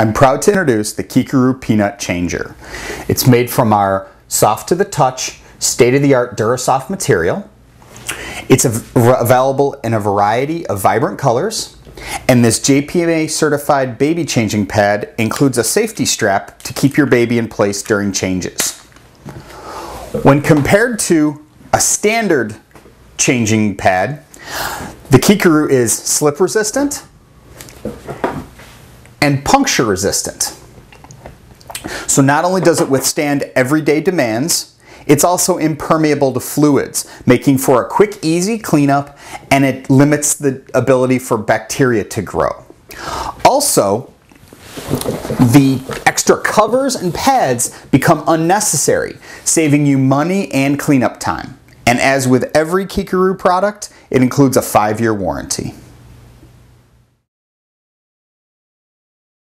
I'm proud to introduce the Keekaroo Peanut Changer. It's made from our soft to the touch, state-of-the-art Durasoft material. It's available in a variety of vibrant colors, and this JPMA certified baby changing pad includes a safety strap to keep your baby in place during changes. When compared to a standard changing pad, the Keekaroo is slip resistant and puncture resistant. So not only does it withstand everyday demands, it's also impermeable to fluids, making for a quick, easy cleanup, and it limits the ability for bacteria to grow. Also, the extra covers and pads become unnecessary, saving you money and cleanup time. And as with every Keekaroo product, it includes a five-year warranty.